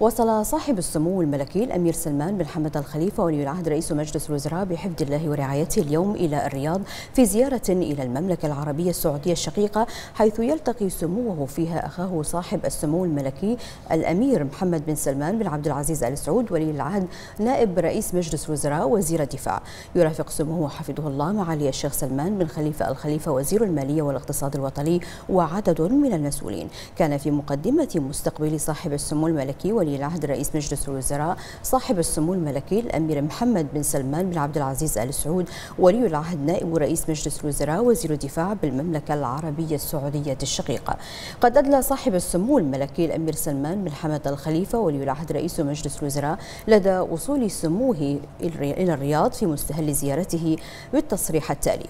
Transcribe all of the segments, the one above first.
وصل صاحب السمو الملكي الأمير سلمان بن حمد الخليفة ولي العهد رئيس مجلس الوزراء بحفظ الله ورعايته اليوم إلى الرياض في زيارة إلى المملكة العربية السعودية الشقيقة حيث يلتقي سموه فيها أخاه صاحب السمو الملكي الأمير محمد بن سلمان بن عبد العزيز آل سعود ولي العهد نائب رئيس مجلس الوزراء وزير الدفاع. يرافق سموه حفظه الله معالي الشيخ سلمان بن خليفة الخليفة وزير المالية والاقتصاد الوطني وعدد من المسؤولين. كان في مقدمة مستقبل صاحب السمو الملكي ولي العهد رئيس مجلس الوزراء صاحب السمو الملكي الأمير محمد بن سلمان بن عبد العزيز آل سعود ولي العهد نائب رئيس مجلس الوزراء وزير الدفاع بالمملكة العربية السعودية الشقيقة. قد أدلى صاحب السمو الملكي الأمير سلمان بن حمد الخليفة ولي العهد رئيس مجلس الوزراء لدى وصول سموه إلى الرياض في مستهل زيارته بالتصريح التالي.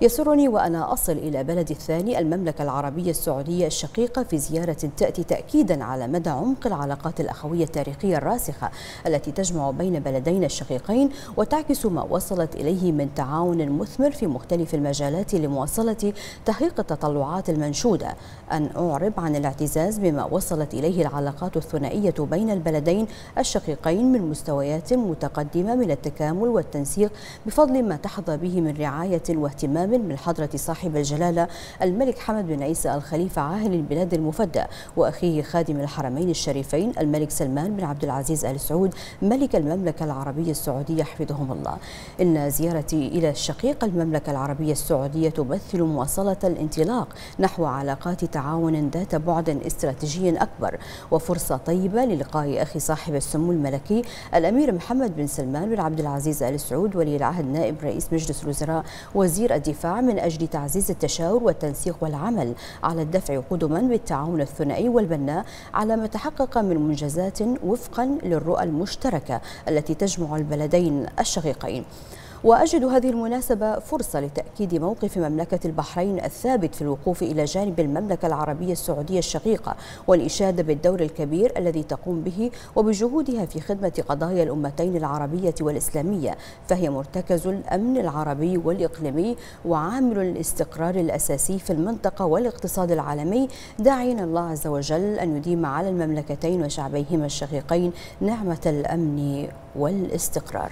يسرني وأنا أصل إلى بلدي الثاني المملكة العربية السعودية الشقيقة في زيارة تأتي تأكيدا على مدى عمق العلاقات الأخوية التاريخية الراسخة التي تجمع بين بلدينا الشقيقين وتعكس ما وصلت إليه من تعاون مثمر في مختلف المجالات لمواصلة تحقيق التطلعات المنشودة. أن أعرب عن الاعتزاز بما وصلت إليه العلاقات الثنائية بين البلدين الشقيقين من مستويات متقدمة من التكامل والتنسيق بفضل ما تحظى به من رعاية واهتمام كامل من حضرة صاحب الجلالة الملك حمد بن عيسى الخليفة عاهل البلاد المفدى وأخيه خادم الحرمين الشريفين الملك سلمان بن عبد العزيز آل سعود ملك المملكة العربية السعودية حفظهم الله. إن زيارتي إلى الشقيق المملكة العربية السعودية تمثل مواصلة الانطلاق نحو علاقات تعاون ذات بعد استراتيجي أكبر وفرصة طيبة للقاء أخي صاحب السمو الملكي الأمير محمد بن سلمان بن عبد العزيز آل سعود ولي العهد نائب رئيس مجلس الوزراء وزير الدفاع الدفاع من أجل تعزيز التشاور والتنسيق والعمل. على الدفع قدما بالتعاون الثنائي والبناء على ما تحقق من منجزات وفقا للرؤى المشتركة التي تجمع البلدين الشقيقين. وأجد هذه المناسبة فرصة لتأكيد موقف مملكة البحرين الثابت في الوقوف إلى جانب المملكة العربية السعودية الشقيقة والإشادة بالدور الكبير الذي تقوم به وبجهودها في خدمة قضايا الأمتين العربية والإسلامية. فهي مرتكز الأمن العربي والإقليمي وعامل الاستقرار الأساسي في المنطقة والاقتصاد العالمي داعين الله عز وجل أن يديم على المملكتين وشعبيهما الشقيقين نعمة الأمن والاستقرار.